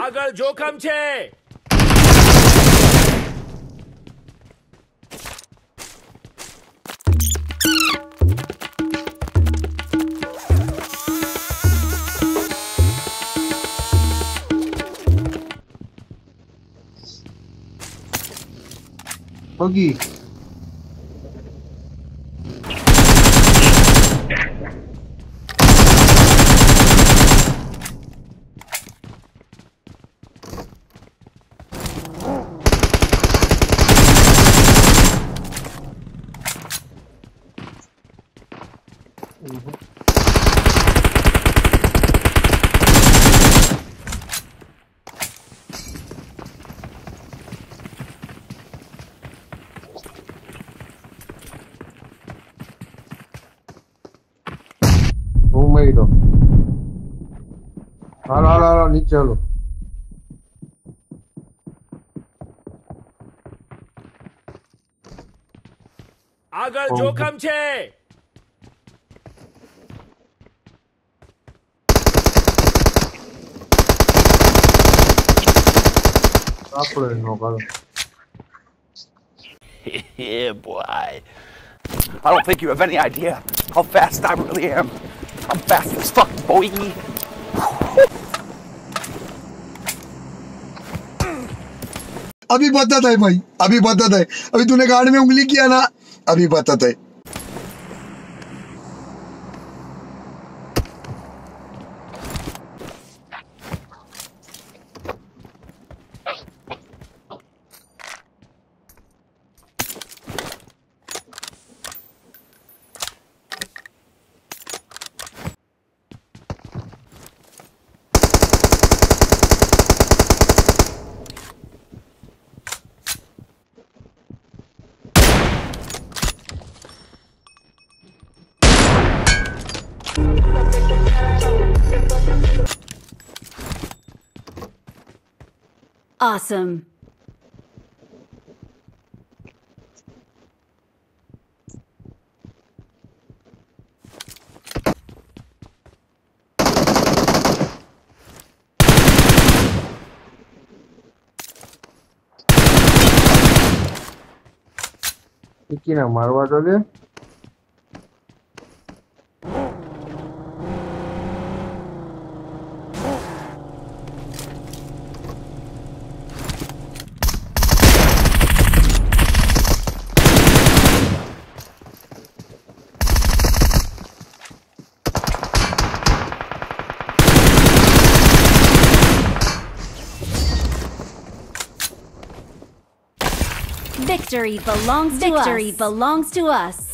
આગળ જોખમ છે બગી હાલો હાલો હાલો નીચે હાલો આગળ ઓહ. જોખમ છે Uploading bakalım. yeah, boy. I don't think you have any idea how fast I really am. I'm fast as fuck, boy. अभी बताता है भाई अभी बताता है अभी तूने गाड़ में उंगली किया ना अभी बताता है awesome. কি না মারবা Victory belongs to us. Victory belongs to us.